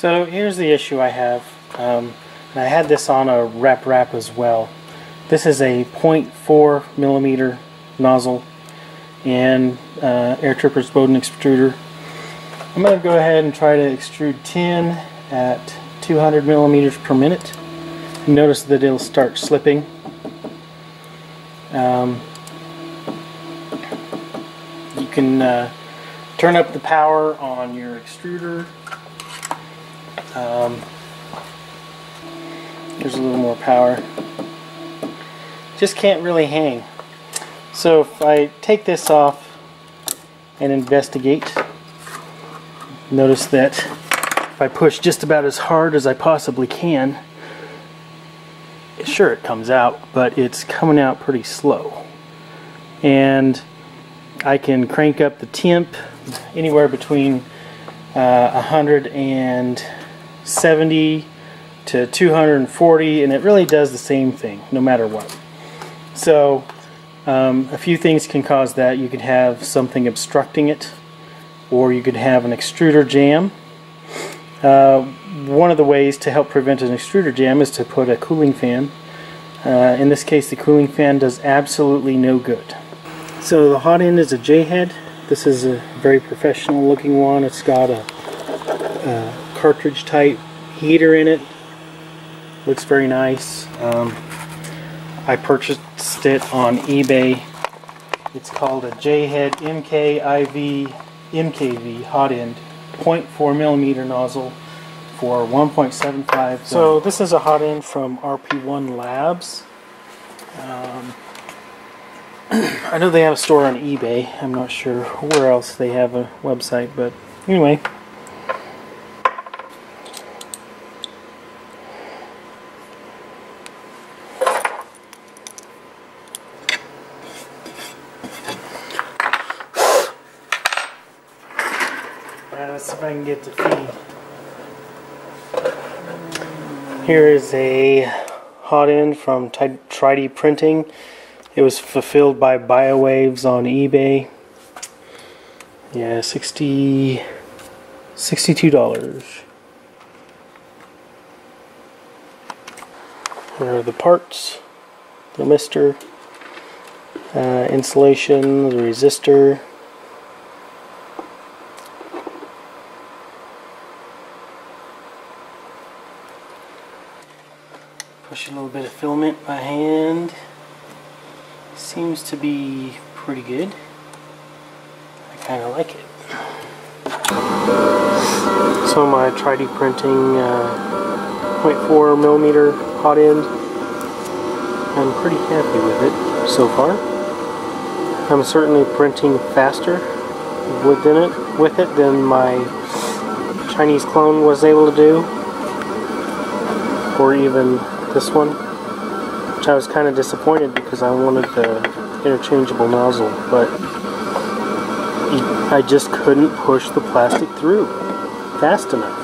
So here's the issue I have. Um, I had this on a RepRap as well. This is a 0.4 millimeter nozzle and uh, Airtripper's Bowden extruder. I'm going to go ahead and try to extrude tin at 200 millimeters per minute. Notice that it'll start slipping. Um, you can uh, turn up the power on your extruder. Um, there's a little more power. Just can't really hang. So if I take this off and investigate, notice that if I push just about as hard as I possibly can, sure it comes out, but it's coming out pretty slow. And I can crank up the temp anywhere between uh, 170 to 240 and it really does the same thing no matter what. So um, a few things can cause that. You could have something obstructing it or you could have an extruder jam. Uh, one of the ways to help prevent an extruder jam is to put a cooling fan. Uh, in this case the cooling fan does absolutely no good. So the hot end is a J-head. This is a very professional looking one. It's got a, a cartridge type heater in it looks very nice. Um, I purchased it on eBay. It's called a J-Head MKIV MKV hot end 0.4 millimeter nozzle for 1.75. So this is a hot end from RP1 Labs. Um, I know they have a store on eBay. I'm not sure where else they have a website, but anyway. Let's see if I can get the feed. Here is a hot end from Tri-D Printing. It was fulfilled by BioWaves on eBay. Yeah, 60 $62. Here are the parts, thermistor, uh, insulation, the resistor, Push a little bit of filament by hand. Seems to be pretty good. I kind of like it. So my Tri-D printing uh, 0.4 millimeter hot end. I'm pretty happy with it so far. I'm certainly printing faster within it with it than my Chinese clone was able to do or even this one, which I was kind of disappointed because I wanted the interchangeable nozzle, but I just couldn't push the plastic through fast enough.